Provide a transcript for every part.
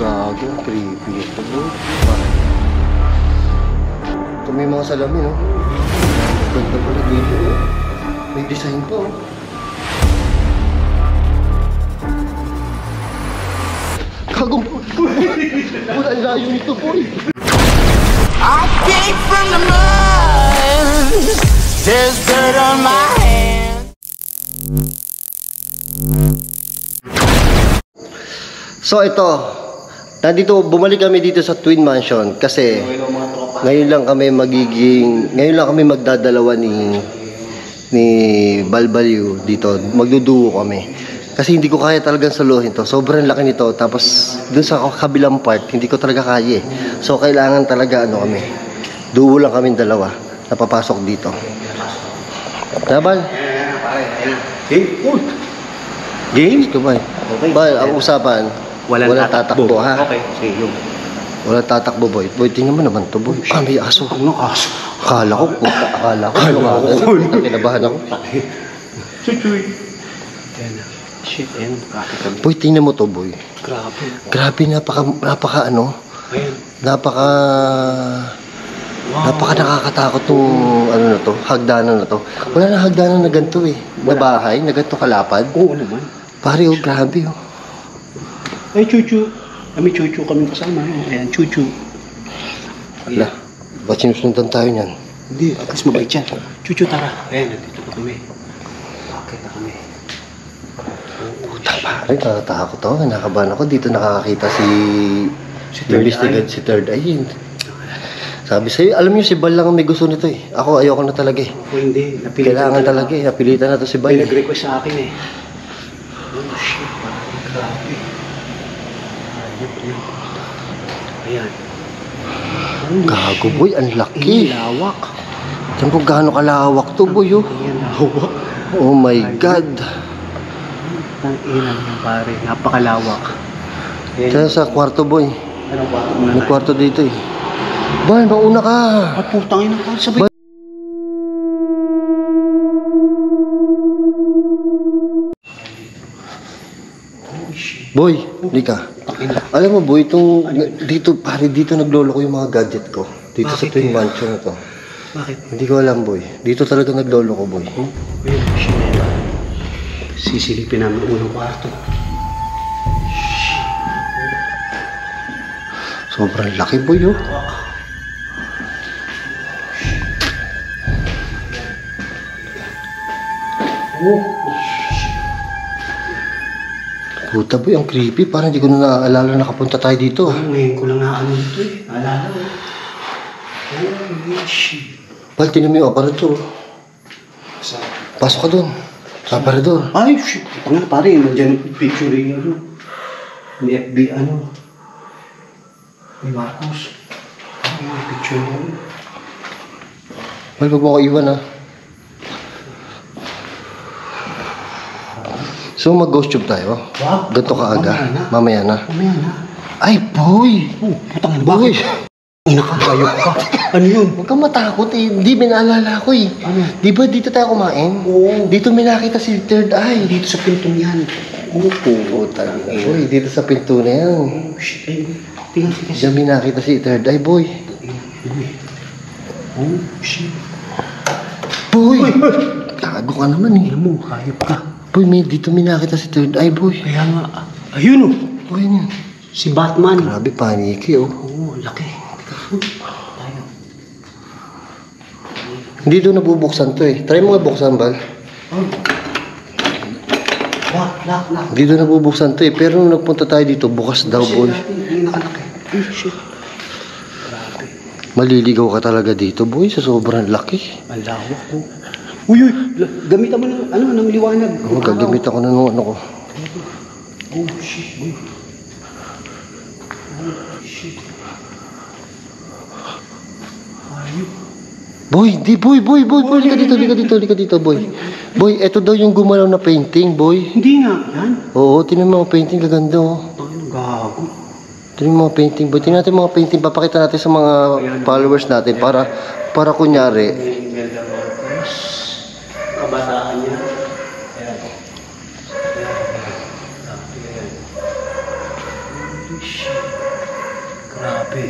Gago, creepy ito bro. Ito may mga salamin oh. Ganda pala dito oh. May design pa oh. Gagong Wala ang layo nito boy. I came from the mud. There's dirt on my hands. So ito, nandito, bumalik kami dito sa Twin Mansion kasi ngayon lang kami magiging, ngayon lang kami magdadalawa ni ni Balbaliw dito, magduduo kami. Kasi hindi ko kaya talagang saluhin to. Sobrang laki nito. Tapos dun sa kabilang part, hindi ko talaga kaya eh. So kailangan talaga ano kami. Duo lang kami dalawa na papasok dito. Tabal? Game? Uy! Games ko ba? Okay. Bal, ang usapan, Walang, tatakbo ha. Okay, sige, yun. Wala tatakbo, boy. Boy, tingnan mo naman to, boy. Ah, may aso. Ano kaso? Akala ko, puta, akala ko. Akala Akala ko. ko. Kinabahan ako. Chuchuy! Yan. Shit. Bakit kami? Boy, tingnan mo to, boy. Grabe. Grabe, napaka, napaka ano, Ayan. napaka, Wow. napaka nakakatakot tong, ano na to, hagdanan na to. Wala na hagdanan na ganito eh. Na bahay, na ganito kalapad. Oo naman. Pare, oh, grabe, oh. Ay, chuchu. Kami chuchu kami kasama. eh. Ayan, chuchu. Wala. Ba't sinusundan tayo niyan? Hindi, at least mabait yan. Chuchu, tara. Ayan, nandito na kami. Bakit na kami? Puta, pare, natatakot ako. Nakabahan ako. Dito nakakakita si... Si Third investigate si Third Eye. Sabi sa'yo, alam niyo si Bal lang ang may gusto nito eh. Ako ayoko na talaga eh. O hindi, napilitan Kailangan talaga eh. Napilitan na to si Bal. May eh. nag-request sa akin eh. Oh shit, parang grabe. Ayun, ayun. Ayan. Holy Gago shit. boy, ang laki. lawak. Tiyan ko gaano kalawak to boy oh. Lawak. Oh my God. Ang ina niya pare, napakalawak. Kaya sa kwarto boy. Anong kwarto May kwarto dito eh. Bal, mauna ka. Ah, putang ina ka, sabay. Boy, hindi ka. Alam mo boy, itong, dito, pare dito naglolo ko yung mga gadget ko. Dito sa Bakit Twin kaya? Mansion na to. Bakit? Hindi ko alam boy. Dito talaga naglolo ko boy. Oh, ayun, shit. Sisilipin namin ang unang kwarto. Sobrang laki boy oh. Oh, Puta boy, ang creepy. Parang hindi ko na naaalala na nakapunta tayo dito. oh ngayon ko lang na ano ito eh. Naalala ko. Holy shit. Bal, tingnan mo yung aparador. Saan? Pasok ka doon. Sa aparador. Ay, shit. Ito nga pare, nandiyan yung picture yung ano. Ni FB ano. Ni Marcos. Ay, may picture mo. Bal, wag mo ako iwan ah. So mag-ghost tube tayo? Wow. Ganito ka aga? Mamaya na. Mamaya na. Ay, boy! Oh, putang ina, Boy! bakit? Ina ka, gayok ka. Ano yun? Huwag kang matakot eh. Hindi, may naalala ko eh. Ano? Di ba dito tayo kumain? Oo. Dito may nakita si Third Eye. Dito sa pintong yan. Opo. Puta na. Boy, dito sa pinto na yan. Oh, shit. Ay, tingnan si kasi. Diyan may nakita si Third Eye, boy. Oh, shit. Boy! Gago ka naman eh. Tingnan mo, hayop ka. Boy, may, dito may nakita si Third Eye, boy. Kaya nga, ayun oh. Boy, yan. Si Batman. Grabe, paniki oh. Oo, oh, laki. Tayo. Hindi doon nabubuksan to eh. Try mo nga buksan, Bal. Oh. Lock, lock, lock. Hindi doon nabubuksan to eh. Pero nung nagpunta tayo dito, bukas daw, boy. Hindi nakalaki. Ay, shit. Maliligaw ka talaga dito, boy. Sa sobrang laki. Ang lawak ko. Uy, uy. Gamitan mo ng, ano, ng liwanag. Ako, gagamit ako ng ano ko. Oh, shit, boy. Oh, shit. Boy, di, boy, boy, boy, boy. Lika dito, lika dito, lika dito, boy. Boy, eto daw yung gumalaw na painting, boy. Hindi nga, yan. Oo, tinan mo ang painting, gaganda oh. Ang gago. Tinan mo mga painting, boy. Tingnan natin mga painting, papakita natin sa mga followers natin para, para kunyari, Imelda Marcos. Kabataan niya. Ayan. Ayan. Ayan. Holy shit. Grabe.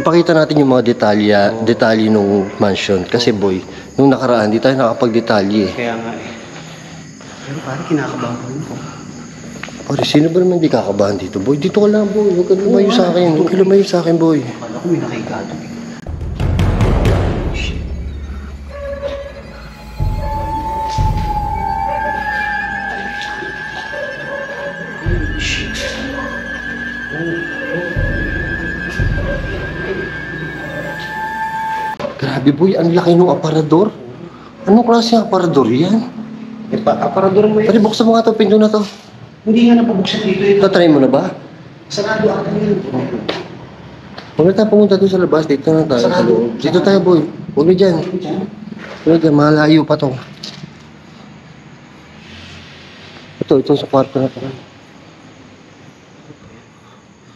Ipakita natin yung mga detalya, detalye nung mansion. Kasi boy, nung nakaraan, di tayo nakapag-detalye eh. Kaya nga eh. Pero parang kinakabahan ko. Pare, sino ba naman hindi kakabahan dito, boy? Dito ka lang, boy. Huwag ka lumayo sa akin. Huwag ka lumayo sa akin, boy. Akala ko may nakikado. Grabe, boy. Ang laki ng aparador. Anong klase ng aparador yan? Eh, pa, aparador mo Pare, buksan mo nga ito, pinto na to. Hindi nga napabuksan dito eh. Tatry mo na ba? Sarado ata yun. Huwag na tayo pumunta doon sa labas. Dito na tayo sa loob. Dito tayo, boy. Huwag na dyan. Huwag na dyan. Malayo pa to. Ito, ito sa kwarto na to.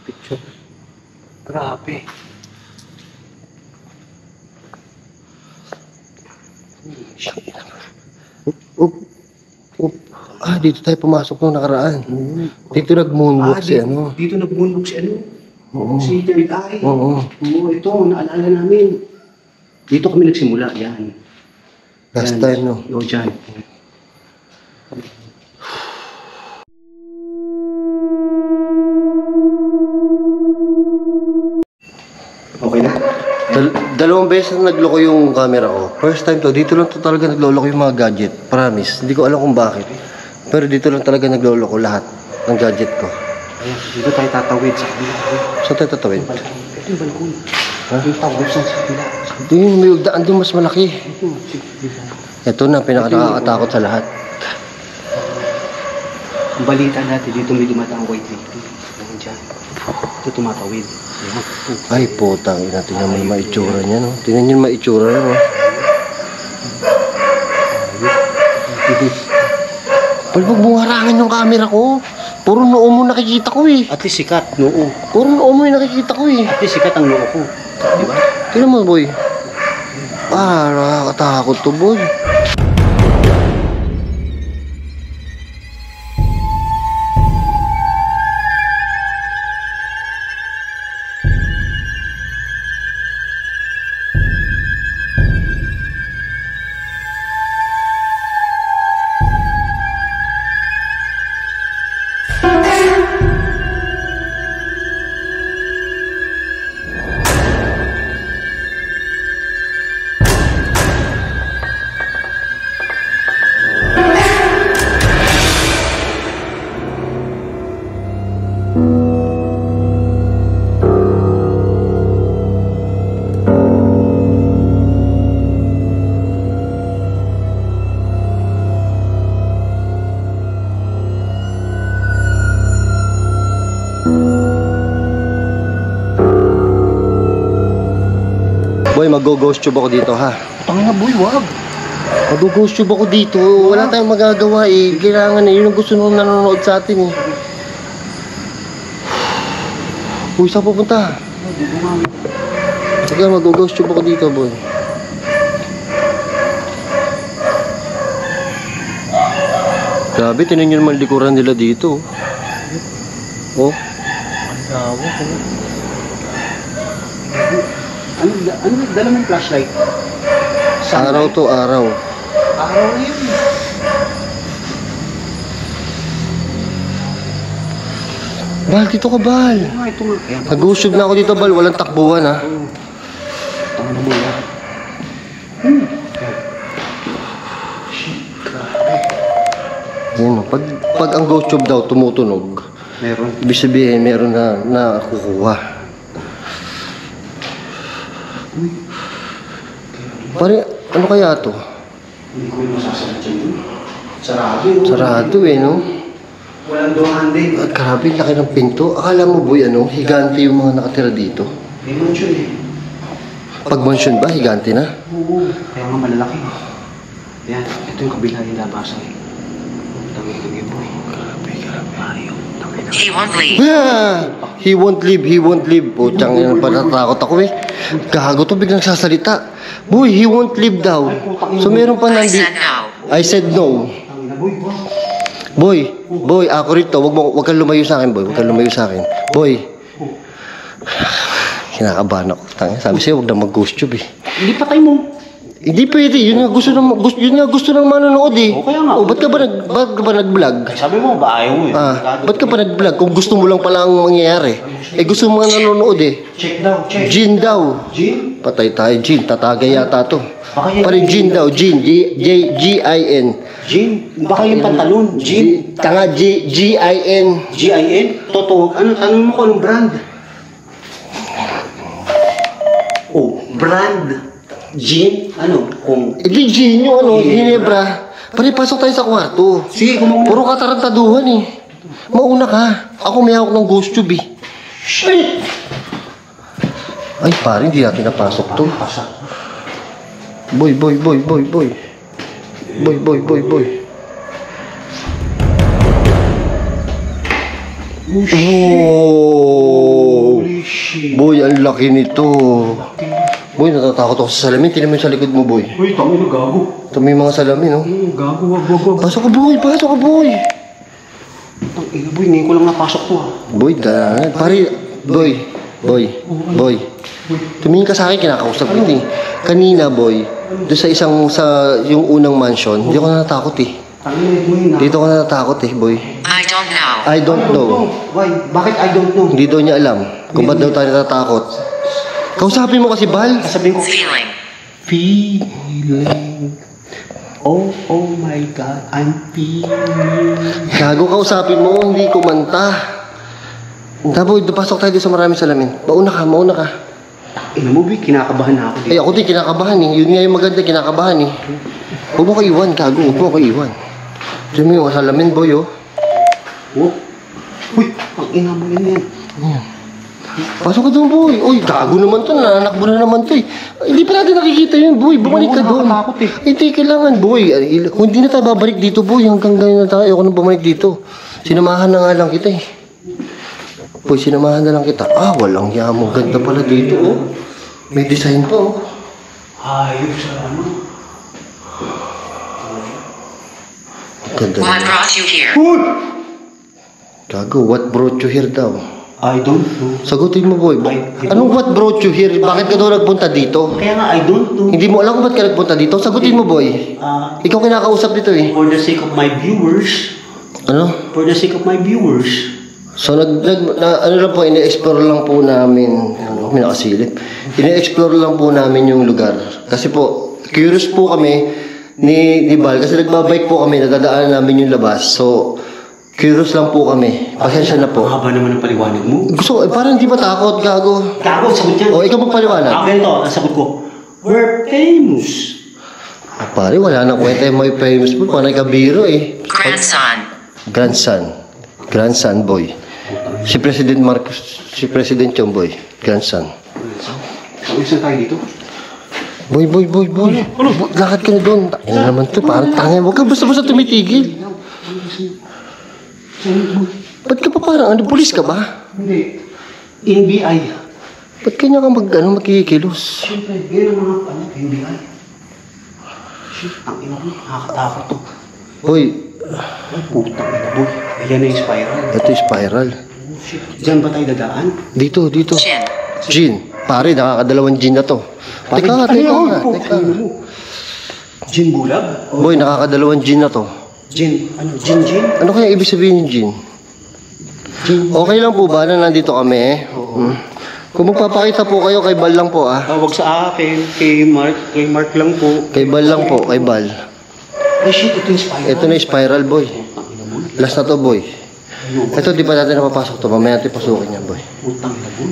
Picture. Grabe. Ah, dito tayo pumasok nung nakaraan. Dito nag-moonwalk si dito, ano. Dito nagbunok si ano? Oo. Si David Ay. Oo. Oo, ito, naalala namin. Dito kami nagsimula, yan. Last Yan. time, no? Oo, dyan. Dalawang beses na nagloko yung camera ko. First time to, dito lang to talaga nagloloko yung mga gadget. Promise. Hindi ko alam kung bakit. Pero dito lang talaga nagloloko lahat ng gadget ko. Ayan, dito tayo tatawid sa kabila. Saan tayo tatawid? Ito yung balkon. Yung tawid sa kabila. Ito yung may daan doon mas malaki. Ito, na, pinaka nakakatakot sa lahat. Ang balita natin, dito may dumatang white. Ayan dyan. Ito tumatawid. Ay, putang ina. Tingnan mo yung maitsura niya, no? Tingnan niyo yung maitsura niya, no? Palpag bungarangan yung camera ko. Puro noo mo nakikita ko eh. At least sikat, noo. Puro noo mo yung nakikita ko eh. At least sikat ang noo ko. Di ba? Tingnan mo, boy. Ah, nakakatakot to, boy. Boy, mag-ghost tube ako dito, ha? Tanga boy, wag. Mag-ghost tube ako dito. Wala tayong magagawa, eh. Kailangan eh. Yun ang gusto nung nanonood sa atin, eh. Uy, saan pupunta? Sige, mag-ghost tube ako dito, boy. Grabe, tinan nyo naman likuran nila dito. Oh, Ano, ano, dala mo yung flashlight? araw to araw. Araw na yun. Bal, dito ka, Bal. Nag-ghost tube na ako dito, Bal. Walang takbuhan, ha? Tanga na mo yan. Yan, pag, pag ang ghost tube daw tumutunog, Meron. ibig sabihin meron na nakukuha. Pare, ano kaya to? Hindi ko yung masasagot dyan. Sarado yun. Sarado eh, no? Walang dumaan din. At grabe, laki ng pinto. Akala mo, boy, ano, higante yung mga nakatira dito. May mansion eh. Pag mansion ba, higante na? Oo. Kaya nga malalaki. Yan. Ito yung kabila yung labasan eh. Dami-dami. Grabe, grabe. Dami na. He won't leave. Yeah! He won't leave, he won't leave. Putsang ina, patatakot ako eh. Gago to, biglang sasalita. Boy, he won't leave daw. So meron pa I nandi... said no. I said no. Boy. Boy, boy, ako rito. Wag mo, wag kang lumayo sa akin, boy. Wag kang lumayo sa akin. Boy. Kinakabahan ako. Tangin, sabi sa'yo, huwag na mag-ghost tube eh. Hindi patay mo. Hindi pwede, yun nga gusto ng gusto, yun nga gusto ng manonood eh. O, kaya nga. O, ba't ka ba nag ba't ka ba nag-vlog? Sabi mo, ba ayaw mo eh. Ah, ba't ka ba nag-vlog kung gusto mo lang pala ang mangyayari? Eh gusto mo nga nanonood eh. Check daw, check. Jin daw. Jin? Patay tayo, Jin. Tatagay yata to. Baka Pare Jin daw, Jin. G- J- G-I-N. Jin? Baka yung pantalon. Jin? G- Tanga, G- G-I-N. G-I-N? Totoo. Ano, tanong mo ko anong brand? Oh, brand. Jin? Ano? Kung... Hindi, Jin yung ano, Ginebra. Pare, pasok tayo sa kwarto. Sige, kung mauna. Puro katarantaduhan eh. Mauna ka. Ako may hawak ng ghost tube eh. Shit! Ay, pare, hindi natin napasok to. Boy, boy, boy, boy, boy. Boy, boy, boy, boy. Oh! Boy, ang laki nito. Boy, natatakot ako sa salamin. Tingnan mo yung sa likod mo, boy. Uy, tamo na gago. Ito may mga salamin, oh. Hmm, gago, wag, wag, wag. Pasok ka, boy. Pasok ka, boy. Ang ina, boy, ngayon ko lang napasok to ah. Boy, da. Pare, boy. Boy. Boy. Tumingin ka sa akin, kinakausap kita eh. Kanina, boy, doon sa isang, sa, yung unang mansion, hindi ako natatakot eh. Tangina, boy, na. Dito ako natatakot eh, boy. I don't know. I don't know. Why? Bakit I don't know? Hindi daw niya alam kung ba't daw tayo natatakot. Kausapin mo kasi, Bal. Sasabihin ko, Feeling. feeling. Oh, oh my God, I'm feeling. Gago kausapin mo, hindi kumanta. Tapos, pasok tayo sa maraming salamin. Mauna ka, mauna ka. Ina mo, boy, kinakabahan na ako. Eh, ako din kinakabahan eh. Yun nga yung maganda, kinakabahan eh. Huwag mo ko iwan, gago. Huwag mo ko iwan. Diyan mo yung salamin, boy, oh. Oh. Uy, ang ina mo yan yan. Pasok ka doon, boy. Uy, gago naman to. Nananakbo na naman to eh. Hindi pa natin nakikita yun, boy. Bumalik ka doon. nakakatakot eh. Hindi, kailangan, boy. Hindi na tayo babalik dito, boy, hanggang ganyan na tayo. Ayoko nang bumalik dito. Sinamahan na nga lang kita eh. Boy, sinamahan na lang kita. Ah, walang yamo. Ganda pala dito, oh. May design pa, oh. Ayos sa ano. Ganda What na. brought you here? Gago, what brought you here daw? I don't know. Sagutin mo, boy. Ba- Anong what brought you here? Bakit ka daw nagpunta dito? Kaya nga, I don't know. Hindi mo alam kung ba't ka nagpunta dito? Sagutin mo, boy. Ah, Ikaw kinakausap dito eh. for the sake of my viewers, Ano? for the sake of my viewers, So, nag, nag na, ano lang po, ine-explore lang po namin, ano, may nakasilip. Ine-explore lang po namin yung lugar. Kasi po, curious po kami ni, ni Bal, kasi nagbabike po kami, nadadaanan namin yung labas. So, curious lang po kami. Pasensya na ang po. haba naman ng paliwanag mo. Gusto, eh, parang di ba takot, gago? Gago, sagot yan. O, ikaw magpaliwanag. Ah, ganito, ang sagot ko. We're famous. Ah, pare, wala nang kwenta yung may famous po. Panay kabiro eh. Grandson. Grandson. Grandson boy. Si President Marcos, si President yung boy. Grandson. Ayos na tayo dito. Boy, boy, boy, boy. Boy, Lakad ka na doon. Ano naman to? Parang tangin. Huwag ka basta-basta tumitigil. Ba't ka pa parang ano? Pulis ka ba? Hindi. NBI. Ba't kanya ka mag, ano, magkikilos? Siyempre, yan ang mga ano, NBI. Shit, ang ina ko, nakakatakot to. Boy, Ay, putang ina, boy. Ayan na yung spiral. ito yung spiral. Oh, shit. Diyan ba tayo dadaan? Dito, dito. Chin. Gin. Pare, nakakadalawang gin na to. Teka nga, teka nga, teka. Gin bulag? Boy, nakakadalawang gin na to. Gin, ano, gin, gin? Ano kaya ibig sabihin ng gin? Okay lang po ba na nandito kami eh? Hmm. Kung magpapakita po kayo kay Bal lang po ah. Tawag sa akin, kay Mark, kay Mark lang po. Kay Bal lang po, kay Bal. Ay, shit, ito yung spiral. Ito na yung spiral boy. Last na to boy. Ito di pa natin napapasok to. Mamaya natin pasukin yan boy. Putang ina mo.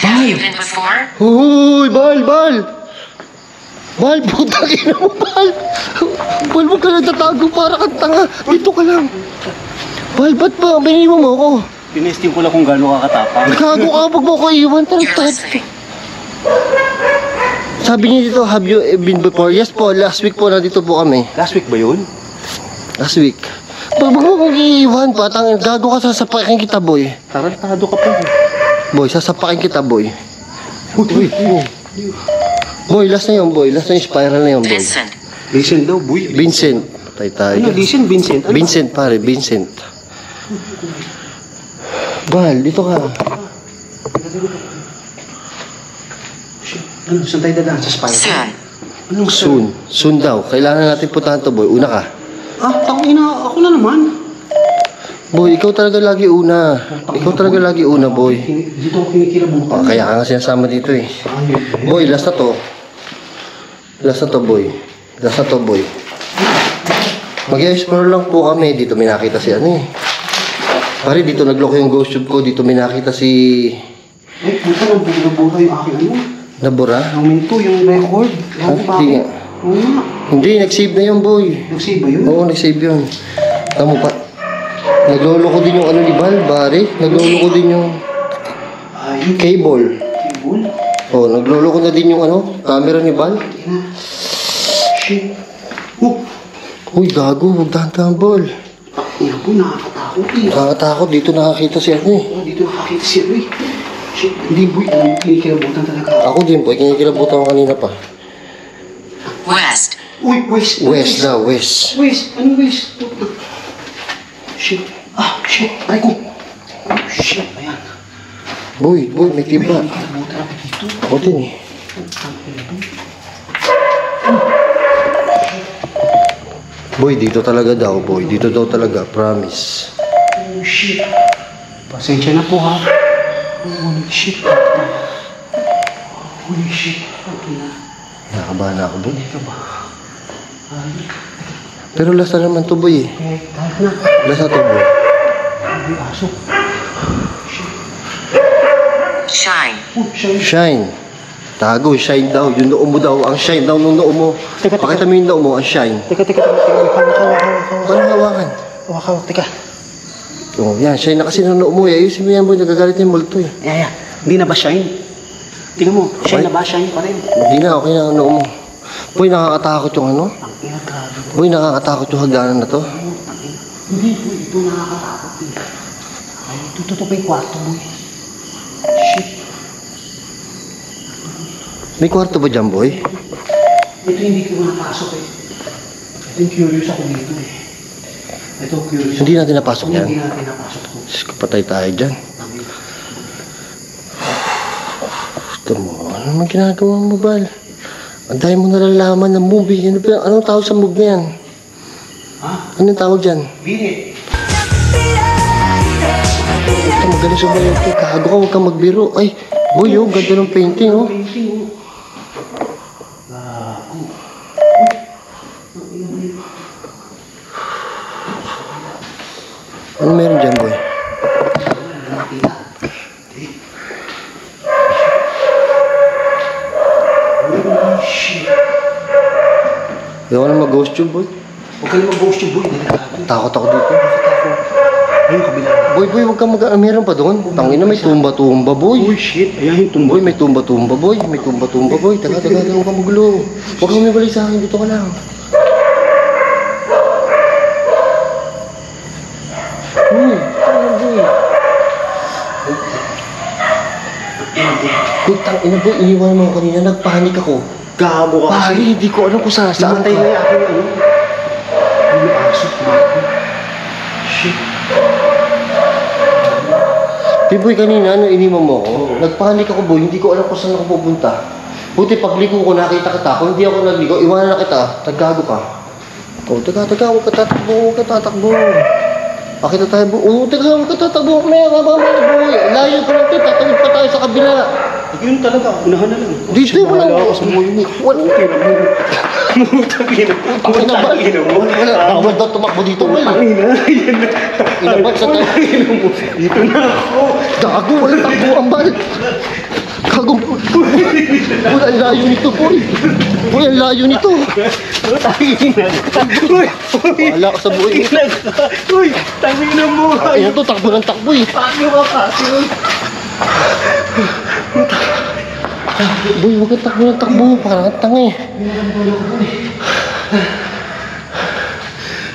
Have you been before? Uy, Bal, Bal! Bal, putang ina mo, Bal! Bal, huwag ka nagtatago para kang tanga. Dito ka lang. Bal, ba't ba? Biniwan mo ako. Tinesting ko lang kung gaano kakatapang. Gago ka, huwag mo ako iwan. Tarantad. Sabi niya dito, have you been before? Yes po, last week po nandito po kami. Last week ba yun? Last week. Pag mo kong iiwan, patang gago ka sasapakin kita, boy. Tarantado ka pa. Boy, sasapakin kita, boy. Uy, uy. Boy, last na yun, boy. Last na yung spiral na yun, boy. Vincent. Listen daw, boy. Vincent. Patay tayo. Ano, listen, Vincent? Ano? Vincent, pare, Vincent. Bal, dito ka. Ano, saan tayo dadaan? Sa spiral? Soon. Anong Soon. Soon daw. Kailangan natin puntahan to, boy. Una ka. Ah, tangina, ako na naman. Boy, ikaw talaga lagi una. Ikaw talaga lagi una, boy. Dito ako kinikilabutan. Oh, kaya ka nga sinasama dito eh. Ayun. Boy, last na to. Last na to, boy. Last na to, boy. Mag-explore lang po kami. Dito may nakita si ano eh. Pare, dito nagloko yung ghost tube ko. Dito may nakita si... Ay, puta, nabura yung aking ano. Nabura? Ang minto, yung record. Ah, ko hindi nga. Oo nga. Hindi, nag-save na yun, boy. Nag-save ba yun? Oo, nag-save yun. Tamo pa. Nagloloko din yung ano ni Val, pare. Nagloloko din yung Ay, cable. cable. Oh, nagloloko na din yung ano, camera ni Val. Ina. Shit. Oh, Uy, gago, huwag dahan ball. ina po, nakakatakot eh. Nakakatakot, dito nakakita si ano eh. Oh, dito nakakita siya, eh. Shit, hindi boy, ano, kinikilabutan talaga. Ako din po, kinikilabutan ko kanina pa. West. Uy, west. West daw, west. West, ano west? Shit. Ah, shit, aray ko. Oh, shit, ayan. Boy, boy, may tiba. Ako dito. Ako din eh. Boy, dito talaga daw, boy. Dito daw talaga, promise. Oh, shit. Pasensya na po, ha. Holy shit. Holy shit. Ina. Nakabahan na ako, boy. Ka ba? Pero last na naman to, boy eh. na. Na to, boy. Ay, aso. Shine. Oh, siya. Shine. Tago, shine daw. Yung noo mo daw. Ang shine daw ng noo mo. Teka, teka. Pakita mo yung noo mo, ang shine. Teka, teka, teka. teka. Hawak, hawak, hawak, hawak. Paano hawakan? Hawak, hawak, teka. Oh, yan, shine na kasi ng noo mo. eh. Ayusin mo yan, boy. Nagagalit na yung multo eh. Yeah, yeah. Hindi na ba shine? Tingnan mo, shine Okay. na ba? Shine pa rin. Hindi na, okay na ang noo mo. Boy, nakakatakot yung ano? Ang ina, grabe. Boy, nakakatakot yung hagdanan na to. Hindi, boy. Ito nakakatakot eh. Ay, ito, ito, ito pa yung kwarto, boy. Shit. May kwarto ba dyan, boy? Ito hindi ko napasok eh. Ito yung curious ako dito eh. Ito curious Hindi natin napasok yan. Hindi natin napasok ko, patay tayo dyan. Gusto mo, ano naman ginagawa mo, Bal? Ang dami mo nalalaman ng movie. Ano ba, anong tawag sa movie na yan? Ha? Anong tawag dyan? Bini. Ito, magaling sa bayan. Kago ka, huwag kang magbiro. Ay, boy, oh, ganda ng painting, oh. Painting oh. Ano meron dyan, boy? Ayaw ka na mag-ghost tube, boy. Huwag ka na mag-ghost yung boy. Delikado. Takot ako dito. Nakakatakot. Ayun, kabila. Boy, boy, huwag kang mag... Ah, meron pa doon. Tangina, may tumba-tumba, boy. Holy shit. Ayan yung tumboy. Boy, may tumba-tumba, boy. May tumba-tumba, boy. Taga, taga, taga, huwag kang magulo. Huwag kang umibalik sa akin. Dito ka lang. Uy, ano, boy? Uy, tangina, boy. Iniwan mo ako kanina. Nagpanik ako. Gago ka Pare, kasi. hindi ko alam kung saan saan Namatay ka. na yung aking ano. Yung aso. Gago. Shit. Di boy, kanina, ano iniwan mo ako? Nagpanik ako, boy. Hindi ko alam kung saan ako pupunta. Buti pagliko ko, nakita kita. Kung hindi ako nagligo, iwanan na kita. Taggago ka. Oh, taga, taga, huwag ka tatakbo, huwag ka tatakbo. Pakita tayo, boy. Oh, taga, huwag ka tatakbo. May mama, may boy. Layo ka lang, tayo. Tatawid pa tayo sa kabila. Yun talaga. Unahan na lang. Dito, wala Bahala ako ako sa buhay. Wala. Putangina. Pakita ba? Putangina mo. Wala. Bawal daw tumakbo dito, boy. Putangina. Yan na. Inabag sa tayo. Mo. Dito na ako. Gago, walang takbo ang bal. Gago. Boy, ang layo nito, boy. Boy, ang layo nito. Uy. Uy. Wala ka sa buhay. Uy. Tangina mo. Ayan to, takbo ng takbo eh. Paano ka kasi? Boy, huwag kang takbo ng takbo. Parang tanga eh.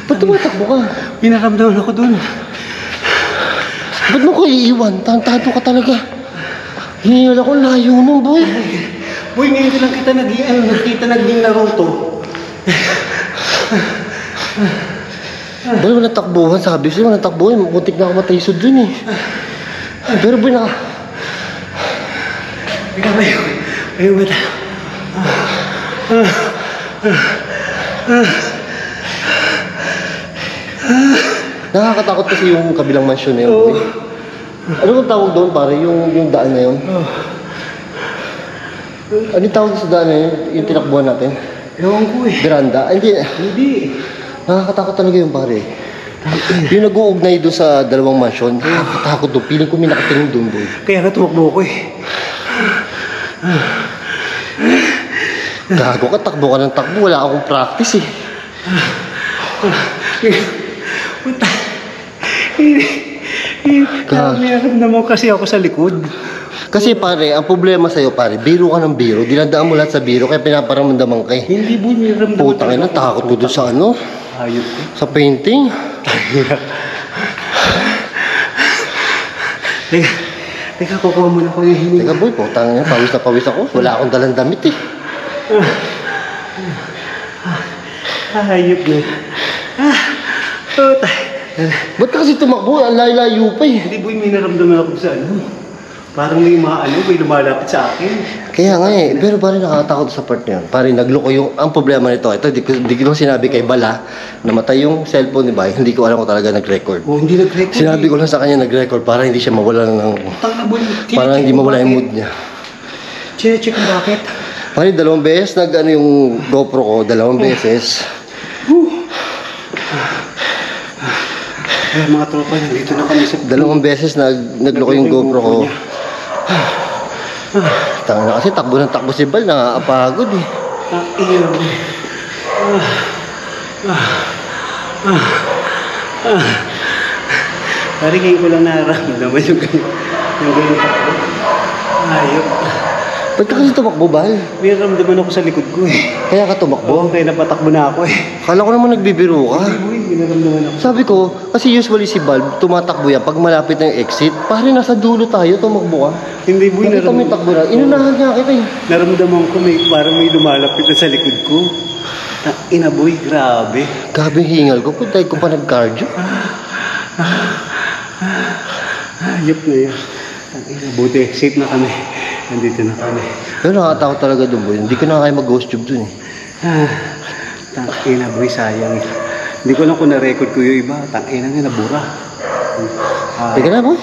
Ba't tumatakbo ka? Pinaramdaman ako dun. Ba't mo ko iiwan? Tantado ka talaga. Hinihal ako layo mo, boy. Uy, ngayon ko lang kita nag ano, nakita naging Naruto. Pero walang takbuhan, sabi sa'yo, walang takbuhan. Muntik na ako mataysod dun eh. Pero boy, naka... Ikaw ba yun? Ayun ba tayo? Nakakatakot kasi yung kabilang mansion na yun. boy. Ano bang tawag doon pare? Yung, yung daan na yun? Ano tawag sa daan na yun? Yung tinakbuhan natin? Ewan ko eh. Veranda? Ay, Hindi. Hindi. Nakakatakot talaga yung pare. Yung nag-uugnay doon sa dalawang mansion, nakakatakot doon. Piling ko may nakatingin doon, boy. Kaya nga tumakbo ko eh. Gago ka, takbo ka ng takbo. Wala akong practice eh. Puta. Kaya naman kasi ako sa likod. Kasi pare, ang problema sa'yo pare, biro ka ng biro. Dinadaan mo lahat sa biro, kaya pinaparamdaman ka eh. Hindi boy, may ramdaman Putang ina, takot ko doon sa ano, Ayot ko. sa painting. Teka, teka, kukuha muna ko yung hininga. Teka boy, putang ina, pawis na pawis ako. Wala akong dalang damit eh. Hayop na. Ah, puta. Ba't ka kasi tumakbo? Ang layo-layo pa eh. Hindi boy, may naramdaman ako sa ano. Parang may maano, may lumalapit sa akin. Kaya nga eh, pero pare nakakatakot sa part na yun. Pare nagloko yung, ang problema nito, ito, di, ko- di ko sinabi kay Bala, namatay yung cellphone ni Bay, hindi ko alam kung talaga nag-record. Oh, hindi nag-record. Sinabi ko lang sa kanya nag-record para hindi siya mawala ng, para hindi mawala yung mood niya. Che-check kung bakit. Pare, dalawang beses nag ano yung GoPro ko, dalawang beses. Ay, mga tropa, nandito na kami sa... Dalawang beses nag nagloko yung GoPro ko. niya. Tanga na kasi takbo ng takbo si Bal, nakakapagod eh. Ah. Ah, ah, ah. Pari ngayon ko lang nararamdaman yung ganyan. Yung ganyan takbo. Ayop. Ba't ka kasi tumakbo, Bal? May naramdaman ako sa likod ko eh. Kaya ka tumakbo? Oo, kaya napatakbo na ako eh. Kala ko naman nagbibiro ka. Ay, boy, may ako. Sabi ko, kasi usually si Valve, tumatakbo yan pag malapit ng exit. Pare, nasa dulo tayo, tumakbo ka. Hindi boy, Nakita mo yung takbo na. Inunahan niya kita eh. naramdaman ko may parang may lumalapit na sa likod ko. Ta ina boy, grabe. Grabe yung hingal ko, puntay ko pa nag-cardio. Ayop na yun. Ang ina, buti, safe na kami. Nandito na kami. Pero nakakatakot talaga doon, boy. Hindi ko na kaya mag-ghost tube doon eh. Ah, tangina boy, sayang. Hindi ko lang kung na-record ko yung iba. Tangina nga, nabura. Ah, Teka na, boy.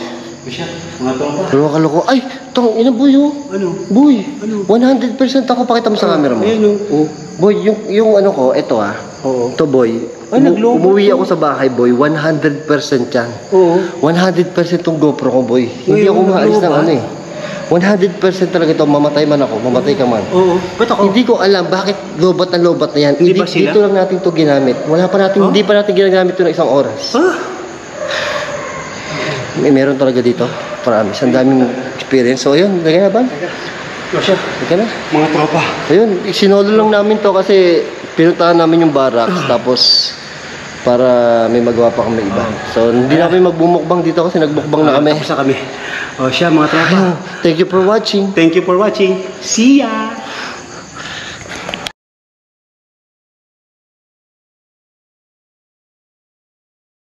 siya, mga tropa. Pero kaloko. Ay, tong ina, boy, oh. Ano? Boy, Ano? 100% ako pakita mo sa camera mo. Ayun, oh. Boy, yung, yung ano ko, ito ah. Oo. Ito, boy. Ay, Umu- naglobo umuwi to. ako sa bahay, boy. 100% yan. Oo. 100% tong GoPro ko, boy. Hindi Ngayon, ako maalis ng ano eh. 100% talaga ito. Mamatay man ako, mamatay ka man. Oo. Ba't ako? Hindi ko alam bakit lobat na lobat na yan. Hindi Hindi, ba sila? dito lang natin to ginamit. Wala pa natin, Huh? hindi pa natin ginagamit to ng isang oras. Ah, May meron talaga dito. Promise. Ang daming experience. So, yun. Lagay na ba? siya, Lagay na. mga tropa. Ayun, sinolo lang namin to kasi pinuntahan namin yung barracks tapos para may magawa pa kami iba. So, hindi na kami magbumukbang dito kasi nagbukbang na kami. Tapos na kami. O siya, mga tropa. Thank you for watching. Thank you for watching. See ya!